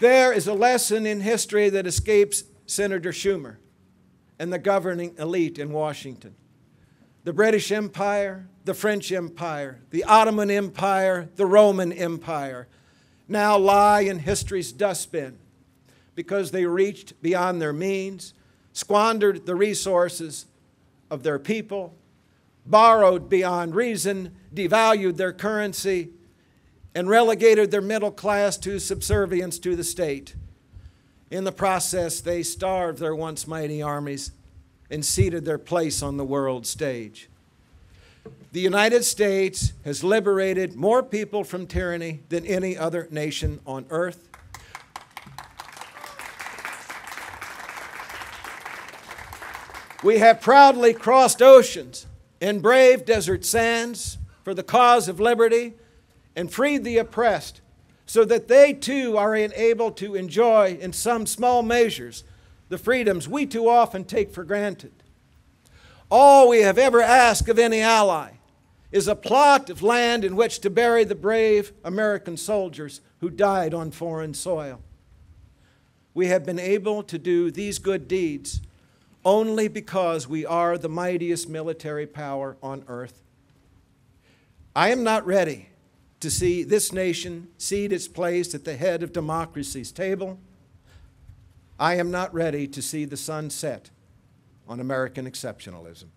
There is a lesson in history that escapes Senator Schumer and the governing elite in Washington. The British Empire, the French Empire, the Ottoman Empire, the Roman Empire now lie in history's dustbin because they reached beyond their means, squandered the resources of their people, borrowed beyond reason, devalued their currency, and relegated their middle class to subservience to the state. In the process, they starved their once mighty armies and ceded their place on the world stage. The United States has liberated more people from tyranny than any other nation on earth. We have proudly crossed oceans and braved desert sands for the cause of liberty and freed the oppressed so that they too are able to enjoy, in some small measures, the freedoms we too often take for granted. All we have ever asked of any ally is a plot of land in which to bury the brave American soldiers who died on foreign soil. We have been able to do these good deeds only because we are the mightiest military power on earth. I am not ready to see this nation cede its place at the head of democracy's table. I am not ready to see the sun set on American exceptionalism.